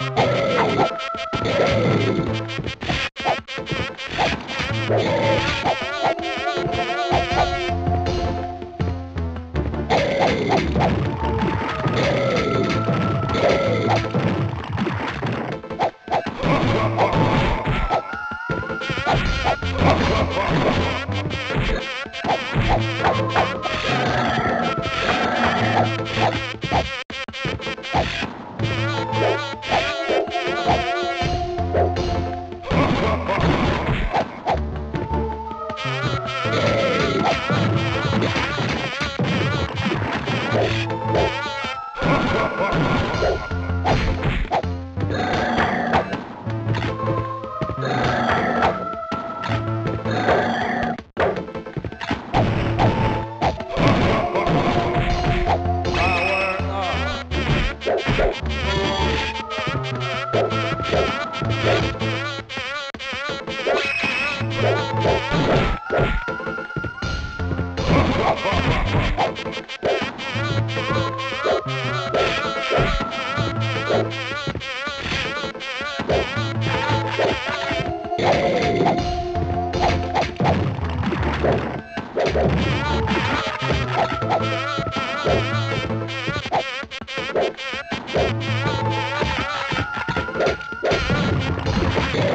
Hey! Yeah.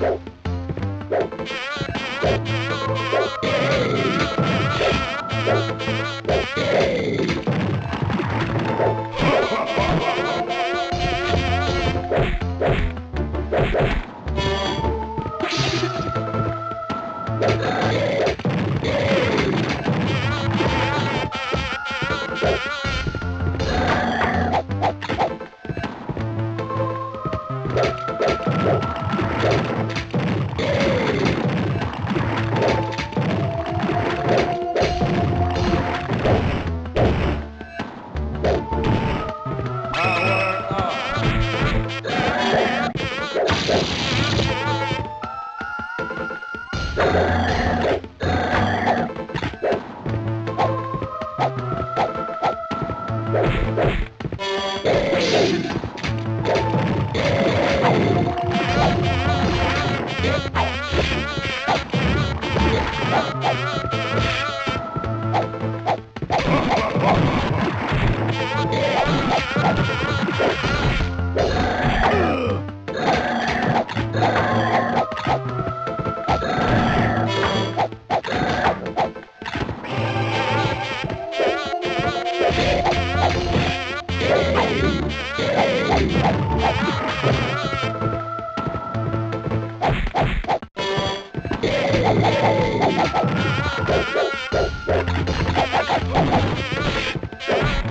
Go.